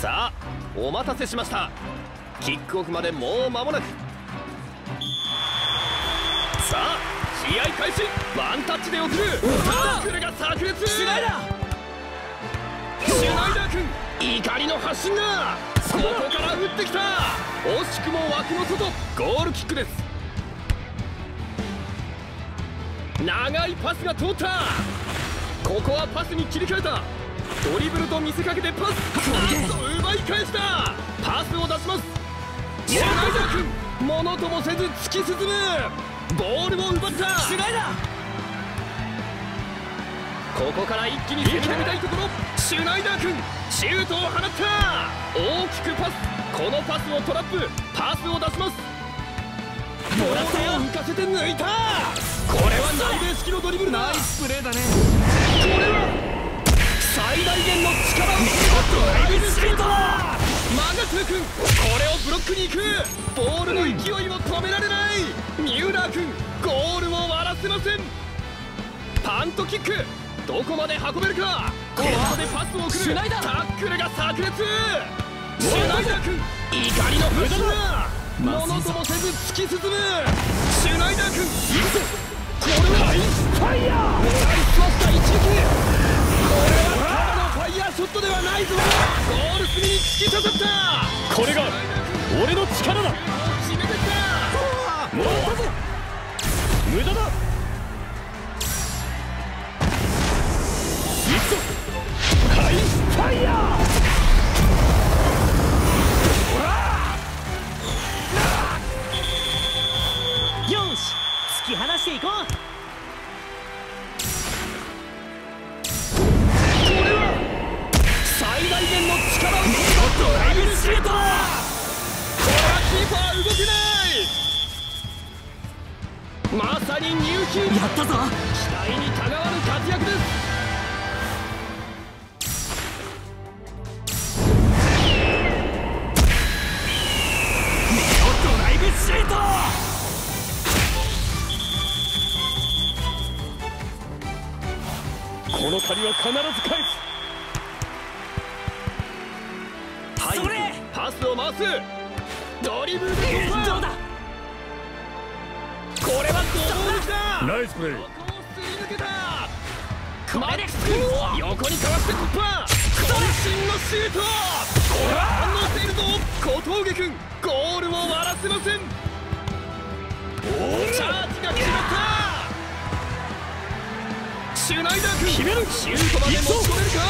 さあお待たせしました。キックオフまでもう間もなく。さあ試合開始。ワンタッチで送る。タックルが炸裂。シュナイダーシュナイダー君怒りの発信が。ここから打ってきた。惜しくも枠の外。ゴールキックです。長いパスが通った。ここはパスに切り替えたドリブルと見せかけてパスあっと奪い返したパスを出します。シュナイダー君ものともせず突き進む。ボールを奪った。シュナイダーここから一気に攻めて。みたいところシュナイダー君。シュートを放った大きくパス。このパスをトラップ。パスを出します。もらったよ浮かせて抜いたこれは内米式のドリブルだナイスプレーだねこれは君これをブロックに行く。ボールの勢いを止められない。三浦君ゴールを割らせません。パントキックどこまで運べるか。ここでパスを送る。シュナイダー。タックルが炸裂。シュナイダー。君怒りの発信だ。ものともせず突き進む。シュナイダー君これはファイヤー。狙いすました一撃にニューやったぞ。期待にたがわぬ活躍です。ドライブシュート。この借りは必ず返す。はいパスを回す。ドリブルで突破どうだこれはドールだナイスプレーここをすり抜けた。これで横にかわして突破。渾身のシュート。これは反応しているぞ。小峠君ゴールを割らせません。チャージが決まった。シュナイダー君決める。シュートまで持ち込めるか？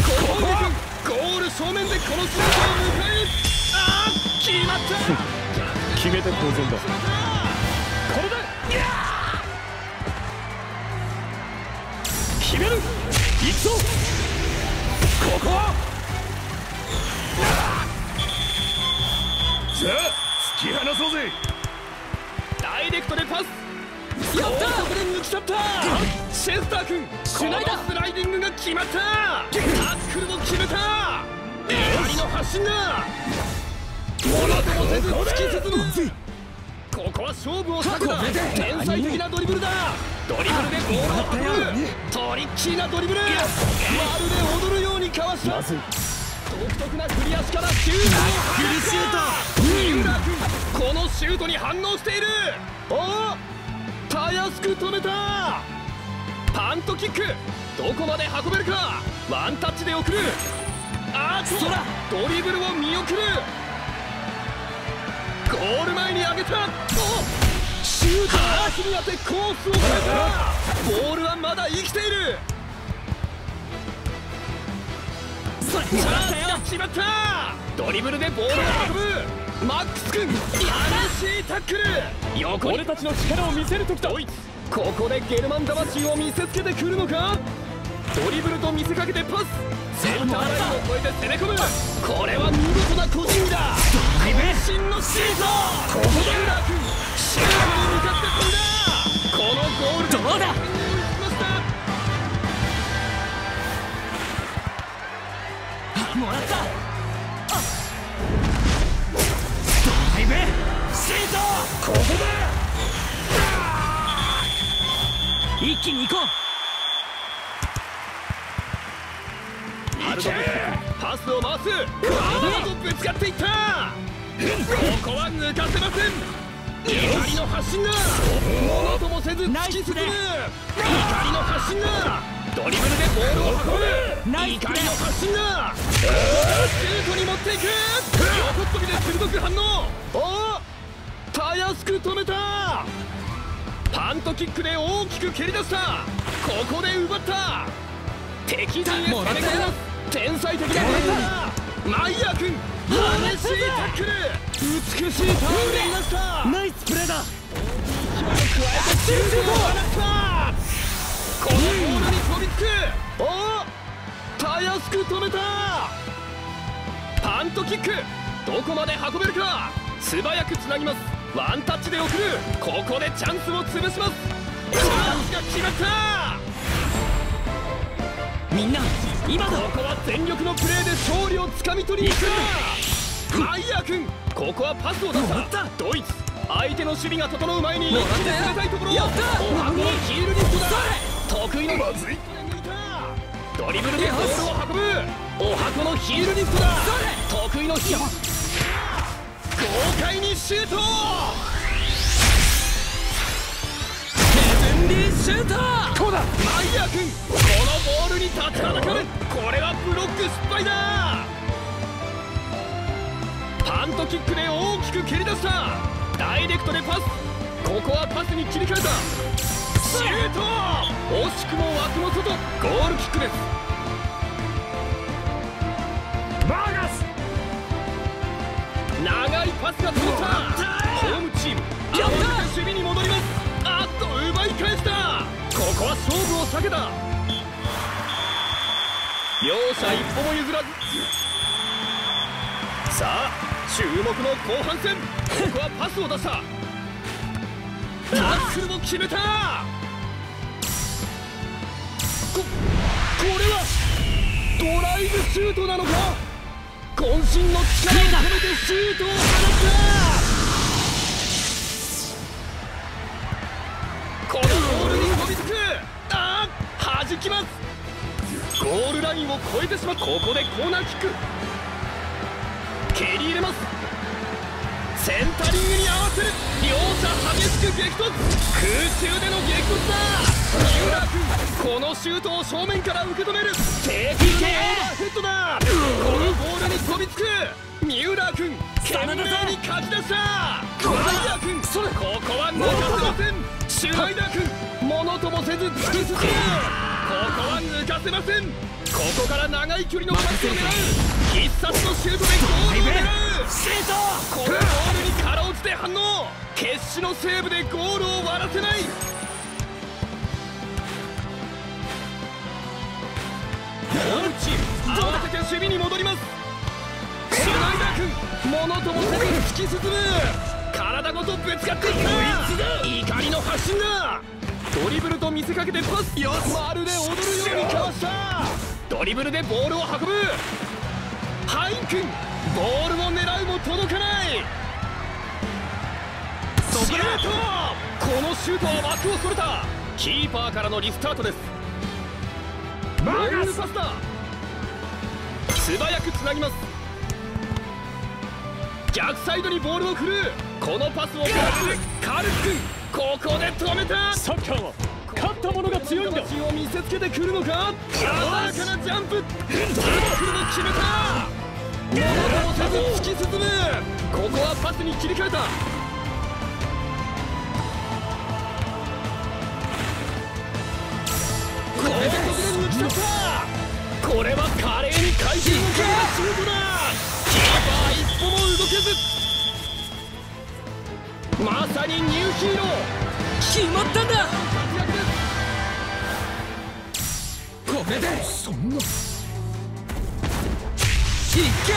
小峠君ゴール正面でこのシュートを迎える。あー決まった。決めて当然だ決める。行くぞ。ここは。さあ突き放そうぜ。ダイレクトでパス。やった。そこで抜き去った。シェスター君このスライディングが決まった。タックルも決めた。怒りの発信だ。ものともせず突き進むは勝負を避けた天才的なドリブルだ。ドリブルでボールを運ぶトリッキーなドリブル。まるで踊るようにかわした。独特な振り足からシュート。を放フルシューった三浦君このシュートに反応している。おおたやすく止めた。パントキック。どこまで運べるか。ワンタッチで送る。あーっとそらドリブルを見送るゴール前に上げた。おシュートの足に当てコースを変えた。ボールはまだ生きている。チャもらったよージが決まった。ドリブルでボールを運ぶ。マックス君激しいタックル。横に。俺たちの力を見せる時だ。ここでゲルマン魂を見せつけてくるのか？ドリブルと見せかけてパス。センターラインを越えて攻め込む。これは見事な個人技だ。渾身のシュートここで浦君シュート。に向かって飛んだ？このゴールでどうだもらった。ドライブ。シュート。ここだ一気に行こうルパパスを回す。体とぶつかっていった。ここは抜かせません。怒りの発信だ。ものともせず突き進む。怒りの発信だ。ドリブルでボールを運ぶ。怒りの発信だ。シュートに持っていく。横っ飛びで鋭く反応。おたやすく止めた。パントキックで大きく蹴り出した。ここで奪った。敵陣へ攻め込みます天才的だ。マイヤー君激しいタックル。美しいターンでいました。ナイスプレーだ。加えてシュートを放ったこのボールに飛びつく。おたやすく止めた。パントキック。どこまで運べるか。素早くつなぎます。ワンタッチで送る。ここでチャンスを潰します。チャンスが決まったみんな今だ。ここは全力のプレーで勝利をつかみ取りに行くマイヤー君ここはパスを出した。ドイツ。相手の守備が整う前に一気に攻めたいところ。おはこのヒールリフトだ得意のまずい。ドリブルでボールを運ぶ。おはこのヒールリフトだ得意のヒール豪快にシュートのボールに立ちはだかるこれはブロック失敗だ。パントキックで大きく蹴り出した。ダイレクトでパス。ここはパスに切り替えた。シュート。惜しくも枠の外。ゴールキックです。バーガス。長いパスが通ったホームチーム。慌てて守備に戻ります。あっと奪い返した。ここは勝負を避けた両者一歩も譲らず。さあ注目の後半戦。ここはパスを出した。タックルも決めた。ここれはドライブシュートなのか？渾身の力を込めてシュートを放ったゴールラインを越えてしまう。ここでコーナーキック。蹴り入れます。センタリングに合わせる。両者激しく激突。空中での激突だ。三浦君このシュートを正面から受け止める。テーピケーヘッドだこのボールに飛びつく。三浦君懸命にかき出した。マイヤー君それここは抜かせませんシュナイダー君ものともせ。ず突き進むここは抜かせませんここから長い距離のパスを狙う必殺のシュートでゴールを狙うシュートこのボールにかろうじて反応決死のセーブでゴールを割らせないホーチーム慌て守備に戻りますシュナイダー君ものともせず突き進む体ごとぶつかっていく怒りの発信だドリブルと見せかけてパス。よまるで踊るようにかわした。ドリブルでボールを運ぶ。ハイン君ボールを狙うも届かない。シュート！このシュートは枠をそれた。キーパーからのリスタートです。ロングパスだ。素早くつなぎます。逆サイドにボールを振るこのパスをカル君ここで止めた。サッカーは勝った者が強いんだ。魂を見せつけてくるのか。鮮やかなジャンプ。ドリブルも決めた。物ともせず突き進む。ここはパスに切り替えた。これで抜き取った。これは華麗に回転。をかけたシュートだキーパー一歩も動けずまさにニューヒーロー。決まったんだ。これで。そんな。いけ。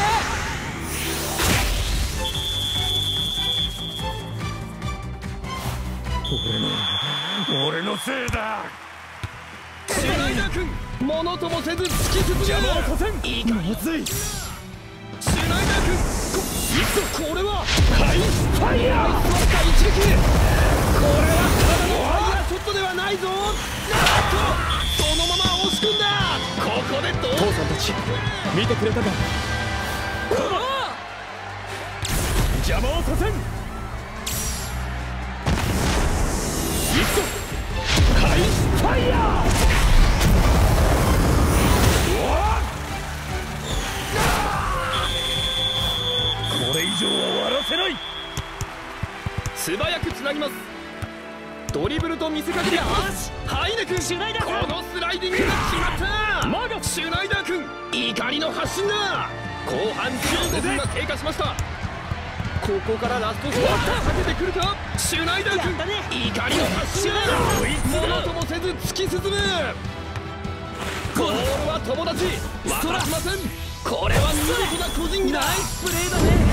俺のせいだ。シュナイダー君ものともせず突き進む邪魔をさせん。いいか。まずい。シュナイダー君ここれは。はョットではないぞなんとそのまま押し込んだ。ここで同父さんとち見てくれたか？邪魔をさせん。行くぞ。ファイヤーこれ以上は終わらせない。素早くつなぎますドリブルと見せかけてハイネ君。シュナイダー君。このスライディングが決まった。マガシュナイダー君。怒りの発信だ。後半15分が経過しました。ここからラストスパート。をかけてくるかシュナイダー君。ね。怒りの発信だ。ものともせず突き進む。ゴールは友達。渡しません。これは見事な個人技。だナイスプレーだね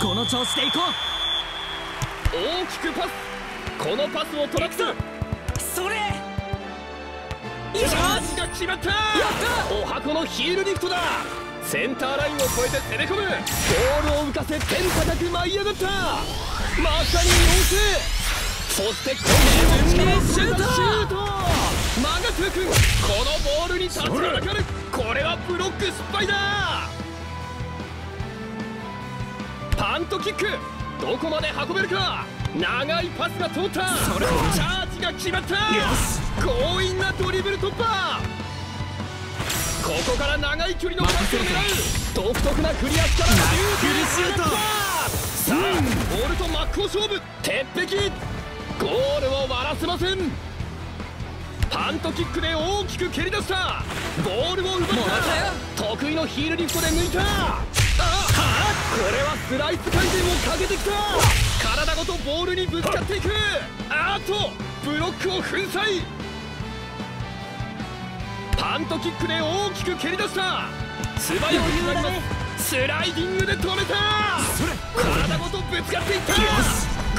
この調子でいこう。大きくパス。このパスをトラックうそれ。チャージが決まったお箱のヒールリフトだセンターラインを越えて攻め込むボールを浮かせ天高く舞い上がったまさに妖精そして今度は力を込めたシュート。マガトゥ君このボールに立ちはだかる。これはブロック失敗だ。パントキック。どこまで運べるか。長いパスが通った。それチャージが決まった。強引なドリブル突破。ここから長い距離のパスを狙う。独特なクリア力ナイスシュート。さあボールと真っ向勝負。鉄壁。ゴールを割らせません。パントキックで大きく蹴り出した。ボールを奪った。得意のヒールリフトで抜いた。スライス回転をかけてきた。体ごとボールにぶつかっていく。あとブロックを粉砕。パントキックで大きく蹴り出した。素早くつなぎます。スライディングで止めた。体ごとぶつかっていった。強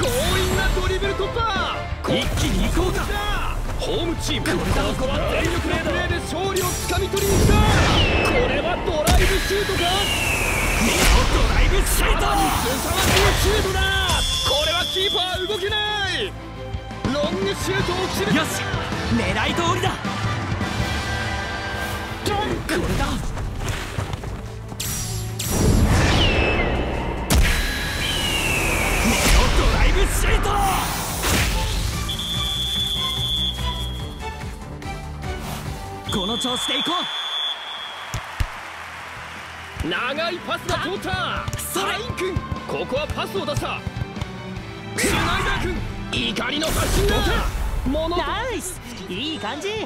引なドリブル突破。一気に行こうか。ホームチーム。ここは全力のプレーで勝利をつかみ取りに来た。これはドライブシュートかまじいシュートだ。これはキーパー動けない。ロングシュートを決めた。よし狙い通りだ。これだ。ネオドライブシュート！この調子でいこう。長いパスが通った。サイン君ここはパスを出した。シュナイダー君怒りの発信だ。ものうナイス。いい感じ。シュ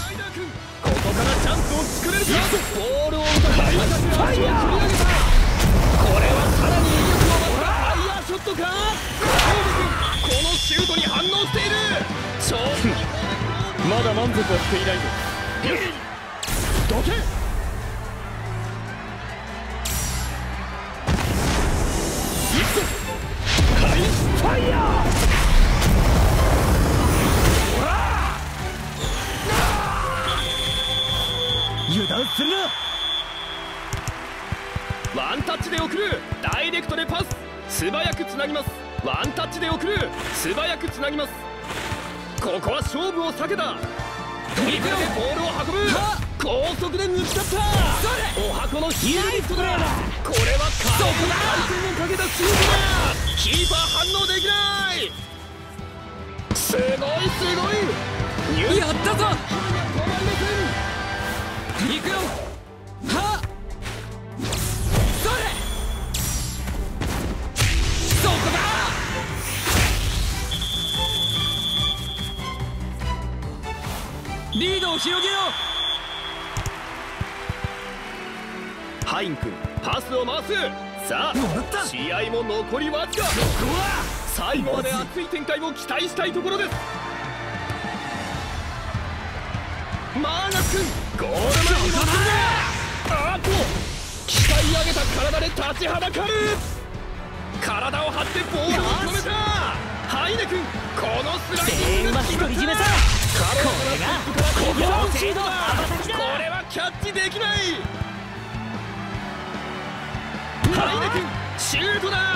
ナイダー君ここからチャンスを作れるか？ボールを打たせ高く足を繰り上げたこれはさらに威力を増した。ファイヤーショットか？このシュートに反応している。超まだ満足はしていないぞ。どけ油断するな。ワンタッチで送る。ダイレクトでパス。素早くつなぎます。ワンタッチで送る。素早くつなぎます。ここは勝負を避けた。ドリブルでボールを運ぶ高速で抜き去った。お箱のヒールリフトだ。これは華麗な回転をかけたシュートだ。キーパー反応できない。すごいすごい。やったぞ。行くよ。はそれ。そこだ。リードを広げよう。ハイン君パスを回す。さあ試合も残りわずか。最後まで熱い展開を期待したいところです。マーナ君ゴール前に乗っあと鍛え上げた体で立ちはだかる。体を張ってボールを止めた。ハイネ君このスライディング決まったこれがこれはキャッチできない。イネ君シュートだ